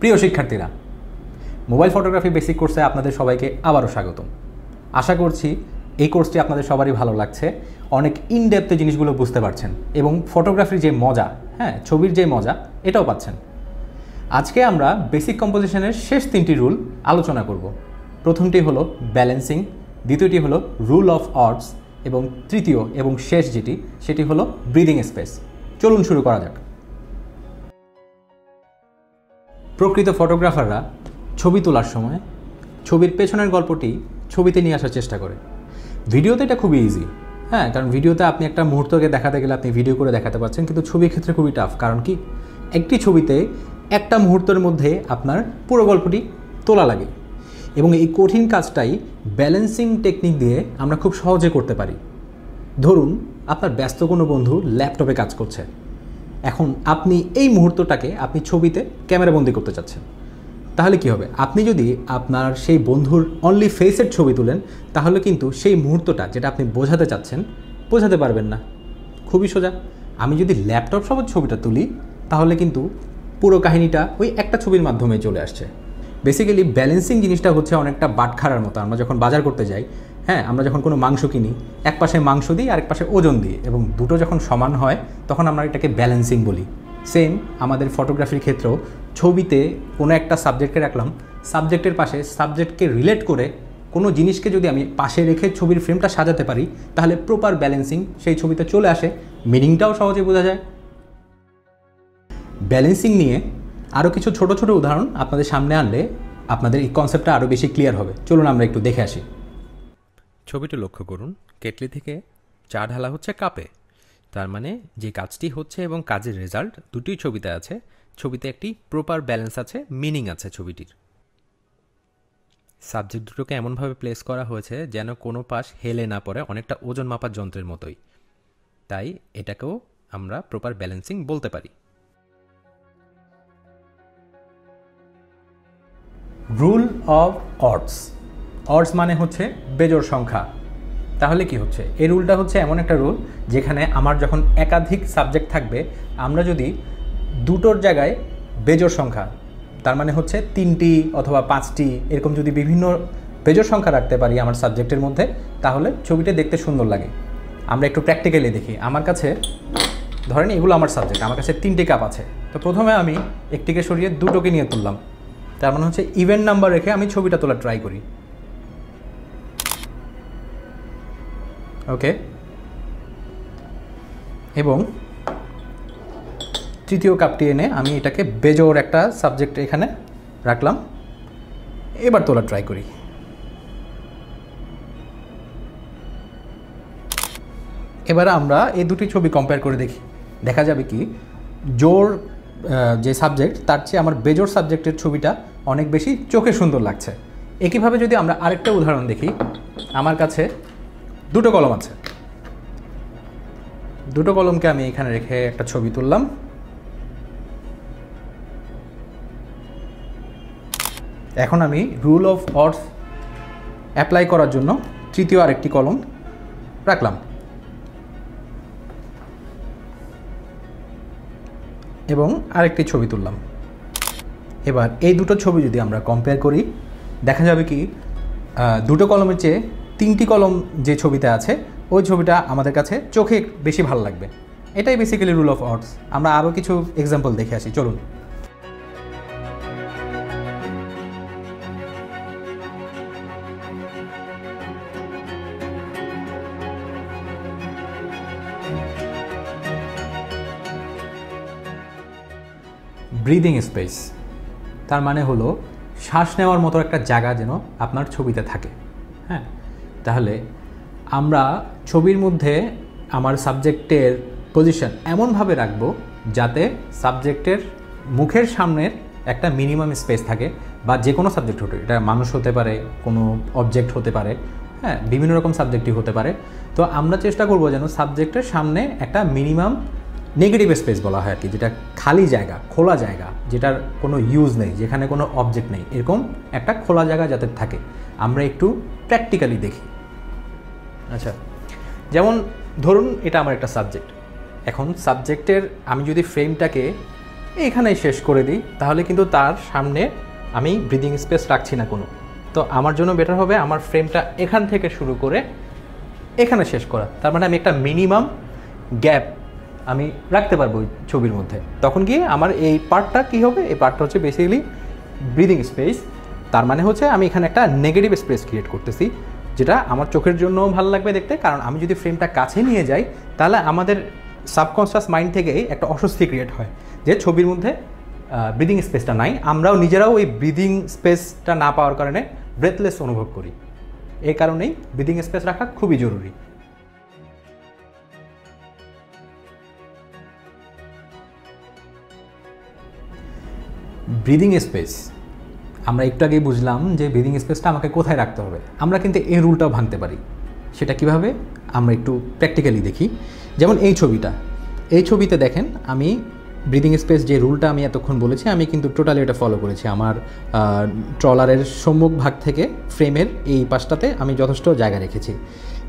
প্রিয় শিক্ষার্থীরা, mobile photography basic কোর্সে আপনাদের সবাইকে আবারও স্বাগতম। আশা করছি এই কোর্সটি আপনাদের সবারই ভালো লাগছে। অনেক ইনডেপথে জিনিসগুলো বুঝতে পারছেন এবং ফটোগ্রাফির যে মজা হ্যাঁ ছবির যে মজা, এটাও পাচ্ছেন। আজকে আমরা বেসিক কম্পোজিশনের শেষ তিনটি রুল আলোচনা করব। প্রথমটি হলো ব্যালেন্সিং দ্বিতীয়টি হলো রুল অফ অর্ডস এবং তৃতীয় এবং শেষ যেটি, সেটি হলো ব্রিদিং স্পেস চলুন শুরু করা যাক। প্রকৃত ফটোগ্রাফাররা ছবি তোলার সময় ছবির পেছনের গল্পটি ছবিতে নিয়ে আসার চেষ্টা করে। ভিডিওতে এটা খুবই ইজি হ্যাঁ কারণ ভিডিওতে আপনি একটা মুহূর্তকে দেখাতে গেলে আপনি ভিডিও করে দেখাতে পারছেন, কিন্তু ছবির ক্ষেত্রে খুবই টাফ কারণ কি? একটি ছবিতে একটা মুহূর্তের মধ্যে আপনার পুরো গল্পটি তোলা লাগে এবং এই কঠিন কাজটাই ব্যালেন্সিং টেকনিক দিয়ে আমরা খুব সহজে করতে পারি। ধরুন, আপনার ব্যস্ত কোনো বন্ধু ল্যাপটপে কাজ করছে। এখন আপনি এই মুহূর্তটাকে আপনি ছবিতে ক্যামেরাবন্দি করতে চাচ্ছেন। তাহলে কি হবে? আপনি যদি আপনার সেই বন্ধুর অনলি ফেসের ছবি তুলেন, তাহলে কিন্তু সেই মুহূর্তটা যেটা আপনি বোঝাতে চাচ্ছেন, বোঝাতে পারবেন না। খুবই সোজা। আমি যদি ল্যাপটপ সহ ছবিটা তুলি, তাহলে কিন্তু পুরো কাহিনীটা ওই একটা ছবির মাধ্যমে চলে আসছে। বেসিক্যালি ব্যালেন্সিং জিনিসটা হচ্ছে অনেকটা বাটখারার মতো। আমরা যখন বাজার করতে যাই হ্যাঁ আমরা যখন কোনো মাংস কিনি, এক পাশে মাংস দিই, আরেক পাশে ওজন দিই এবং দুটো যখন সমান হয়, তখন আমরা এটাকে ব্যালেন্সিং বলি। সেম আমাদের ফটোগ্রাফির ক্ষেত্রেও ছবিতে কোনো একটা সাবজেক্টকে রাখলাম সাবজেক্টের পাশে সাবজেক্টকে রিলেট করে কোনো জিনিসকে যদি আমি পাশে রেখে ছবির ফ্রেমটা সাজাতে পারি, তাহলে প্রপার ব্যালেন্সিং সেই ছবিতে চলে আসে। মিনিংটাও সহজে বোঝা যায়। ব্যালেন্সিং নিয়ে আরও কিছু ছোট ছোট উদাহরণ আপনাদের সামনে আনলে আপনাদের এই কনসেপ্টটা আরও বেশি ক্লিয়ার হবে। চলুন আমরা একটু দেখে আসি। ছবিটি লক্ষ্য করুন, কেটলি থেকে চা ঢালা হচ্ছে কাপে। তার মানে যে কাজটি হচ্ছে এবং কাজের রেজাল্ট দুটোই ছবিতে আছে, ছবিতে একটি প্রপার ব্যালেন্স আছে, মিনিং আছে ছবিটির। সাবজেক্ট দুটোকে এমনভাবে প্লেস করা হয়েছে যেন কোনো পাশ হেলে না পড়ে অনেকটা ওজন মাপার যন্ত্রের মতোই। তাই এটাকেও আমরা প্রপার ব্যালেন্সিং বলতে পারি। Rule of অর্ডস। অর্ডস মানে হচ্ছে বেজোর সংখ্যা। তাহলে কি হচ্ছে? এই রুলটা হচ্ছে এমন একটা রুল যেখানে আমার যখন একাধিক সাবজেক্ট থাকবে, আমরা যদি দুটোর জায়গায় বেজোর সংখ্যা, তার মানে হচ্ছে তিনটি অথবা পাঁচটি, এরকম যদি বিভিন্ন বেজোর সংখ্যা রাখতে পারি আমার সাবজেক্টের মধ্যে, তাহলে ছবিটা দেখতে সুন্দর লাগে। আমরা একটু প্র্যাকটিক্যালি দেখি। আমার কাছে, ধরেন এগুলো আমার সাবজেক্ট আমার কাছে তিনটি কাপ আছে। তো প্রথমে আমি একটিকে সরিয়ে দুটোকে নিয়ে তুললাম। তার মানে হচ্ছে ইভেন্ট নাম্বার রেখে আমি ছবিটা তোলা ট্রাই করি। ওকে এবং তৃতীয় কাপটি এনে আমি এটাকে বেজোর একটা সাবজেক্ট এখানে রাখলাম। এবার তোলা ট্রাই করি। এবার আমরা এই দুটি ছবি কম্পেয়ার করে দেখি। দেখা যাবে কি, জোর যে সাবজেক্ট তার চেয়ে আমার বেজোর সাবজেক্টের ছবিটা অনেক বেশি চোখে সুন্দর লাগছে। একইভাবে যদি আমরা আরেকটা উদাহরণ দেখি, আমার কাছে দুটো কলম আছে। দুটো কলমকে আমি এখানে রেখে একটা ছবি তুললাম। এখন আমি রুল অফ অর্ডস অ্যাপ্লাই করার জন্য তৃতীয় আরেকটি কলম রাখলাম। এবং আরেকটি ছবি তুললাম। এবার এই দুটো ছবি যদি আমরা কম্পেয়ার করি, দেখা যাবে কি দুটো কলমের চেয়ে তিনটি কলম যে ছবিতে আছে, ওই ছবিটা আমাদের কাছে চোখে বেশি ভালো লাগবে। এটাই বেসিক্যালি রুল অফ অর্ডস আমরা আরও কিছু এক্সাম্পল দেখে আসি, চলুন। ব্রিদিং স্পেস তার মানে হলো শ্বাস নেওয়ার মতো একটা জায়গা যেন আপনার ছবিতে থাকে। হ্যাঁ? তাহলে আমরা ছবির মধ্যে আমার সাবজেক্টের পজিশন এমনভাবে রাখব যাতে সাবজেক্টের মুখের সামনের একটা মিনিমাম স্পেস থাকে বা যে কোনো সাবজেক্ট হতে, এটা মানুষ হতে পারে, কোনো অবজেক্ট হতে পারে হ্যাঁ বিভিন্ন রকম সাবজেক্টই হতে পারে। তো আমরা চেষ্টা করব যেন সাবজেক্টের সামনে একটা মিনিমাম নেগেটিভ স্পেস বলা হয় আর কি, যেটা খালি জায়গা, খোলা জায়গা, যেটার কোনো ইউজ নেই, যেখানে কোনো অবজেক্ট নেই, এরকম একটা খোলা জায়গা যাতে থাকে। আমরা একটু প্র্যাকটিক্যালি দেখি। আচ্ছা যেমন ধরুন এটা আমার একটা সাবজেক্ট এখন সাবজেক্টের আমি যদি ফ্রেমটাকে এইখানেই শেষ করে দিই, তাহলে কিন্তু তার সামনে আমি ব্রিদিং স্পেস রাখছি না কোনো। তো আমার জন্য বেটার হবে আমার ফ্রেমটা এখান থেকে শুরু করে এখানে শেষ করা। তার মানে আমি একটা মিনিমাম গ্যাপ আমি রাখতে পারব ছবির মধ্যে। তখন গিয়ে আমার এই পার্টটা কী হবে? এই পার্টটা হচ্ছে বেসিক্যালি ব্রিদিং স্পেস তার মানে হচ্ছে আমি এখানে একটা নেগেটিভ স্পেস ক্রিয়েট করতেছি। যেটা আমার চোখের জন্য ভালো লাগবে দেখতে, কারণ আমি যদি ফ্রেমটা কাছে নিয়ে যাই, তাহলে আমাদের সাবকনসিয়াস মাইন্ড থেকেই একটা অস্বস্তি ক্রিয়েট হয় যে ছবির মধ্যে ব্রিদিং স্পেসটা নাই। আমরাও নিজেরাও ওই ব্রিদিং স্পেসটা না পাওয়ার কারণে ব্রেথলেস অনুভব করি। এই কারণেই ব্রিদিং স্পেস রাখা খুবই জরুরি। ব্রিদিং স্পেস আমরা একটু আগেই বুঝলাম যে ব্রিদিং স্পেসটা আমাকে কোথায় রাখতে হবে। আমরা কিন্তু এই রুলটাও ভাঙতে পারি। সেটা কীভাবে? আমরা একটু প্র্যাকটিক্যালি দেখি। যেমন এই ছবিটা। এই ছবিতে দেখেন, আমি ব্রিদিং স্পেস যে রুলটা আমি এতক্ষণ বলেছি, আমি কিন্তু টোটালি এটা ফলো করেছি। আমার ট্রলারের সম্মুখ ভাগ থেকে ফ্রেমের এই পাশটাতে আমি যথেষ্ট জায়গা রেখেছি।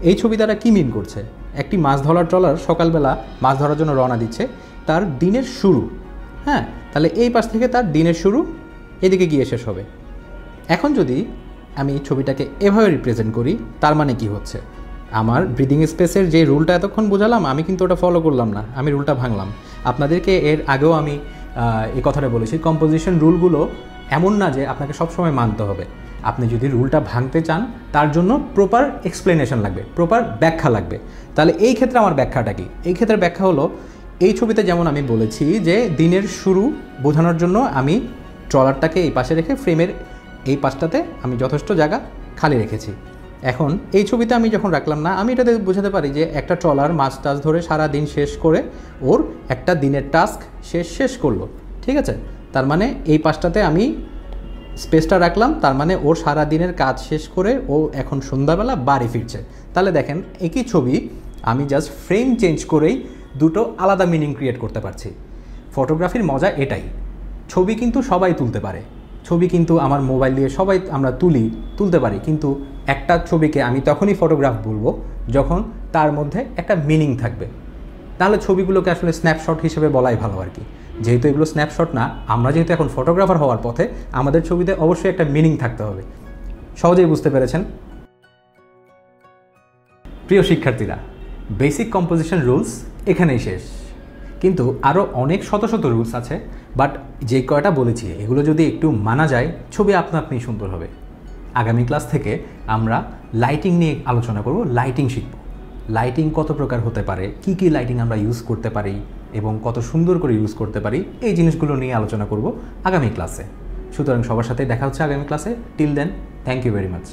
এই ছবি দ্বারা কী মিন করছে? একটি মাছ ধরার ট্রলার সকালবেলা মাছ ধরার জন্য রওনা দিচ্ছে। তার দিনের শুরু হ্যাঁ? তাহলে এই পাশ থেকে তার দিনের শুরু এদিকে গিয়ে শেষ হবে। এখন যদি আমি ছবিটাকে এভাবে রিপ্রেজেন্ট করি, তার মানে কি হচ্ছে? আমার ব্রিদিং স্পেসের যে রুলটা এতক্ষণ বোঝালাম, আমি কিন্তু ওটা ফলো করলাম না, আমি রুলটা ভাঙলাম। আপনাদেরকে এর আগেও আমি এই কথাটা বলেছি কম্পোজিশন রুলগুলো এমন না যে আপনাকে সবসময় মানতে হবে। আপনি যদি রুলটা ভাঙতে চান, তার জন্য প্রপার এক্সপ্লেনেশন লাগবে প্রপার ব্যাখ্যা লাগবে। তাহলে এই ক্ষেত্রে আমার ব্যাখ্যাটা কি? এই ক্ষেত্রে ব্যাখ্যা হলো, এই ছবিতে যেমন আমি বলেছি যে দিনের শুরু বোঝানোর জন্য আমি ট্রলারটাকে এই পাশে রেখে ফ্রেমের এই পাশটাতে আমি যথেষ্ট জায়গা খালি রেখেছি। এখন এই ছবিতে আমি যখন রাখলাম না, আমি এটাতে বোঝাতে পারি যে একটা ট্রলার মাছ টাছ ধরে সারা দিন শেষ করে ওর একটা দিনের টাস্ক শেষ শেষ করল, ঠিক আছে? তার মানে এই পাশটাতে আমি স্পেসটা রাখলাম, তার মানে ওর সারা দিনের কাজ শেষ করে ও এখন সন্ধ্যাবেলা বাড়ি ফিরছে। তাহলে দেখেন, একই ছবি আমি জাস্ট ফ্রেম চেঞ্জ করেই দুটো আলাদা মিনিং ক্রিয়েট করতে পারছি। ফটোগ্রাফির মজা এটাই। ছবি কিন্তু সবাই তুলতে পারে। ছবি কিন্তু আমার মোবাইল দিয়ে সবাই আমরা তুলি, তুলতে পারি। কিন্তু একটা ছবিকে আমি তখনই ফটোগ্রাফ বলব যখন তার মধ্যে একটা মিনিং থাকবে। তাহলে ছবিগুলোকে আসলে স্ন্যাপশট হিসেবে বলাই ভালো আর কি। যেহেতু এগুলো স্ন্যাপশট না, আমরা যেহেতু এখন ফটোগ্রাফার হওয়ার পথে, আমাদের ছবিতে অবশ্যই একটা মিনিং থাকতে হবে। সহজেই বুঝতে পেরেছেন? প্রিয় শিক্ষার্থীরা বেসিক কম্পোজিশন রুলস এখানেই শেষ। কিন্তু আরও অনেক শত শত রুলস আছে বাট যে কয়টা বলেছি, এগুলো যদি একটু মানা যায়, ছবি আপনা আপনি সুন্দর হবে। আগামী ক্লাস থেকে আমরা লাইটিং নিয়ে আলোচনা করব লাইটিং শিখব। লাইটিং কত প্রকার হতে পারে, কি কি লাইটিং আমরা ইউজ করতে পারি এবং কত সুন্দর করে ইউজ করতে পারি, এই জিনিসগুলো নিয়ে আলোচনা করব আগামী ক্লাসে। সুতরাং সবার সাথে দেখা হচ্ছে আগামী ক্লাসে। Till then thank you very much